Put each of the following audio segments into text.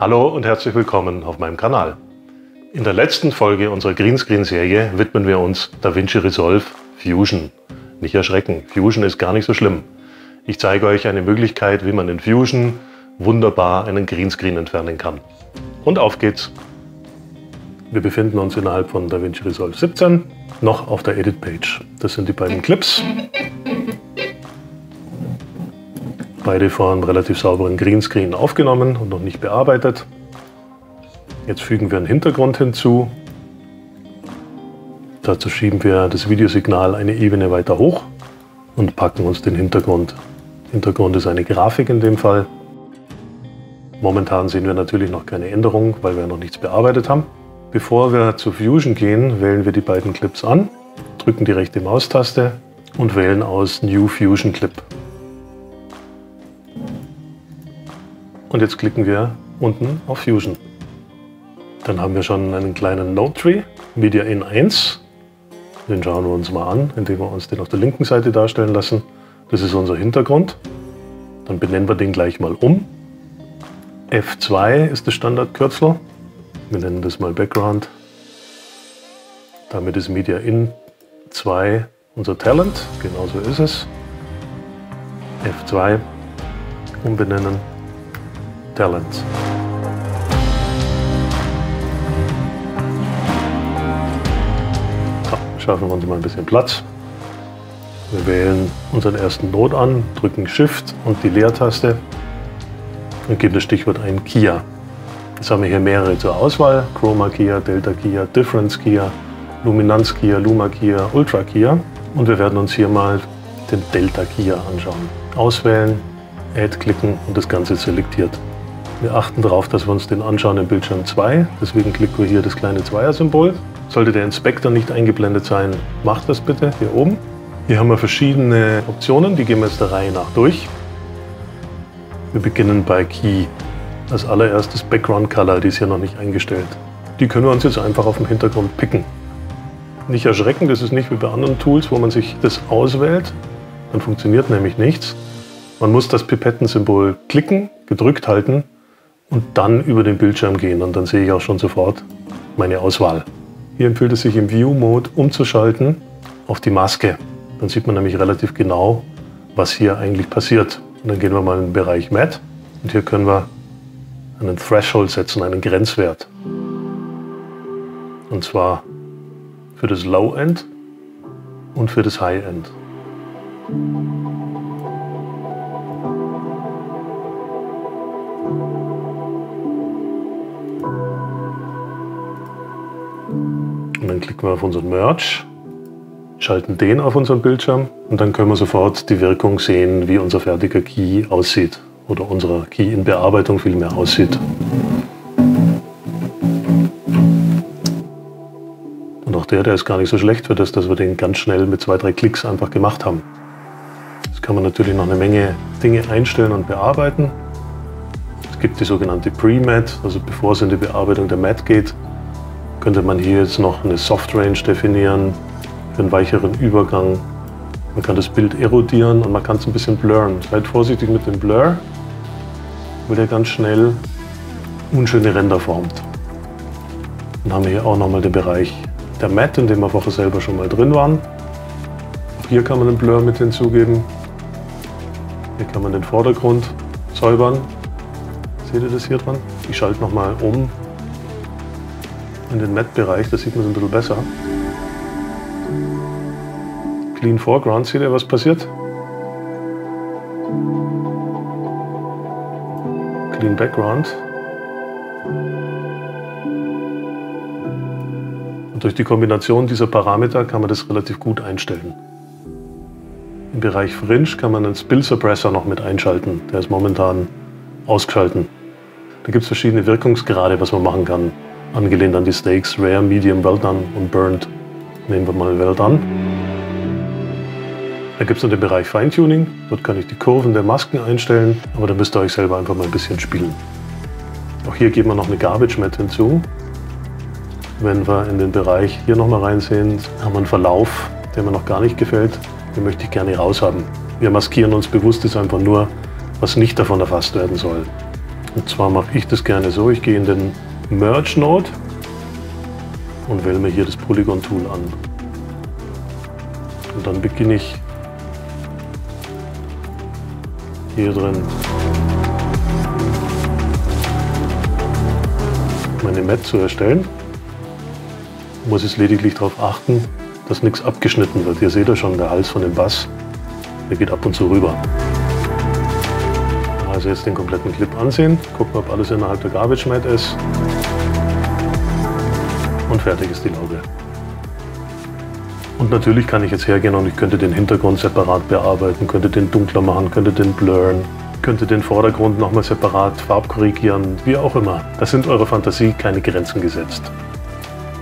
Hallo und herzlich willkommen auf meinem Kanal. In der letzten Folge unserer Greenscreen-Serie widmen wir uns DaVinci Resolve Fusion. Nicht erschrecken, Fusion ist gar nicht so schlimm. Ich zeige euch eine Möglichkeit, wie man in Fusion wunderbar einen Greenscreen entfernen kann. Und auf geht's! Wir befinden uns innerhalb von DaVinci Resolve 17 noch auf der Edit Page. Das sind die beiden Clips. Beide vor einem relativ sauberen Greenscreen aufgenommen und noch nicht bearbeitet. Jetzt fügen wir einen Hintergrund hinzu. Dazu schieben wir das Videosignal eine Ebene weiter hoch und packen uns den Hintergrund. Hintergrund ist eine Grafik in dem Fall. Momentan sehen wir natürlich noch keine Änderung, weil wir noch nichts bearbeitet haben. Bevor wir zu Fusion gehen, wählen wir die beiden Clips an, drücken die rechte Maustaste und wählen aus New Fusion Clip. Und jetzt klicken wir unten auf Fusion. Dann haben wir schon einen kleinen Node Tree, Media in 1. Den schauen wir uns mal an, indem wir uns den auf der linken Seite darstellen lassen. Das ist unser Hintergrund. Dann benennen wir den gleich mal um. F2 ist das Standardkürzel. Wir nennen das mal Background. Damit ist Media in 2 unser Talent. Genauso ist es. F2 umbenennen Talent. So, schaffen wir uns mal ein bisschen Platz. Wir wählen unseren ersten Node an, drücken Shift und die Leertaste und geben das Stichwort ein Kia. Jetzt haben wir hier mehrere zur Auswahl. Chroma Kia, Delta Kia, Difference Kia, Luminanz Kia, Luma Kia, Ultra Kia. Und wir werden uns hier mal den Delta Kia anschauen. Auswählen, Add klicken und das Ganze selektiert. Wir achten darauf, dass wir uns den anschauen im Bildschirm 2. Deswegen klicken wir hier das kleine Zweier-Symbol. Sollte der Inspektor nicht eingeblendet sein, macht das bitte hier oben. Hier haben wir verschiedene Optionen, die gehen wir jetzt der Reihe nach durch. Wir beginnen bei Key. Als allererstes Background Color, die ist hier noch nicht eingestellt. Die können wir uns jetzt einfach auf dem Hintergrund picken. Nicht erschrecken, das ist nicht wie bei anderen Tools, wo man sich das auswählt. Dann funktioniert nämlich nichts. Man muss das Pipettensymbol klicken, gedrückt halten und dann über den Bildschirm gehen und dann sehe ich auch schon sofort meine Auswahl. Hier empfiehlt es sich im View-Mode umzuschalten auf die Maske. Dann sieht man nämlich relativ genau, was hier eigentlich passiert. Und dann gehen wir mal in den Bereich Matte und hier können wir einen Threshold setzen, einen Grenzwert. Und zwar für das Low End und für das High Und dann klicken wir auf unseren Merge, schalten den auf unseren Bildschirm und dann können wir sofort die Wirkung sehen, wie unser fertiger Key aussieht oder unser Key in Bearbeitung vielmehr aussieht. Und auch der, der ist gar nicht so schlecht für das, dass wir den ganz schnell mit zwei, drei Klicks einfach gemacht haben. Jetzt kann man natürlich noch eine Menge Dinge einstellen und bearbeiten. Es gibt die sogenannte Pre-Mat, also bevor es in die Bearbeitung der Mat geht, könnte man hier jetzt noch eine Soft Range definieren für einen weicheren Übergang. Man kann das Bild erodieren und man kann es ein bisschen blurren. Seid vorsichtig mit dem Blur, weil der ganz schnell unschöne Ränder formt. Dann haben wir hier auch nochmal den Bereich der Matte, in dem wir vorher selber schon mal drin waren. Auch hier kann man einen Blur mit hinzugeben. Hier kann man den Vordergrund säubern. Seht ihr das hier dran? Ich schalte nochmal um in den Matte-Bereich, da sieht man es ein bisschen besser. Clean Foreground, seht ihr, was passiert? Clean Background. Und durch die Kombination dieser Parameter kann man das relativ gut einstellen. Im Bereich Fringe kann man einen Spill Suppressor noch mit einschalten. Der ist momentan ausgeschalten. Da gibt es verschiedene Wirkungsgrade, was man machen kann angelehnt an die Steaks Rare, Medium, Well Done und Burnt. Nehmen wir mal Well Done. Da gibt es noch den Bereich Feintuning. Dort kann ich die Kurven der Masken einstellen, aber da müsst ihr euch selber einfach mal ein bisschen spielen. Auch hier geben wir noch eine Garbage Mat hinzu. Wenn wir in den Bereich hier nochmal reinsehen, haben wir einen Verlauf, der mir noch gar nicht gefällt. Den möchte ich gerne raushaben. Wir maskieren uns bewusst jetzt einfach nur, was nicht davon erfasst werden soll. Und zwar mache ich das gerne so, ich gehe in den Merge Node und wähle mir hier das Polygon Tool an. Und dann beginne ich hier drin meine Mat zu erstellen. Muss ich lediglich darauf achten, dass nichts abgeschnitten wird. Ihr seht ja schon, der Hals von dem Bass, der geht ab und zu rüber. Also jetzt den kompletten Clip ansehen, gucken, ob alles innerhalb der Garbage Mat ist. Und fertig ist die Logge. Und natürlich kann ich jetzt hergehen und ich könnte den Hintergrund separat bearbeiten, könnte den dunkler machen, könnte den blurren, könnte den Vordergrund nochmal separat farbkorrigieren, wie auch immer. Da sind eurer Fantasie keine Grenzen gesetzt.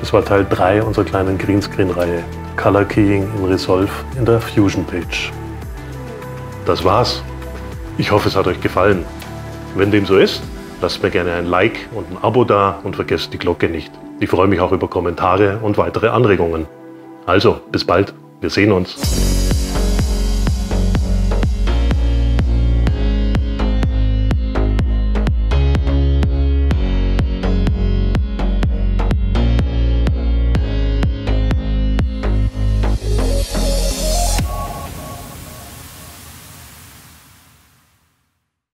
Das war Teil 3 unserer kleinen Greenscreen-Reihe. Color Keying in Resolve in der Fusion Page. Das war's. Ich hoffe, es hat euch gefallen. Wenn dem so ist, lasst mir gerne ein Like und ein Abo da und vergesst die Glocke nicht. Ich freue mich auch über Kommentare und weitere Anregungen. Also, bis bald. Wir sehen uns.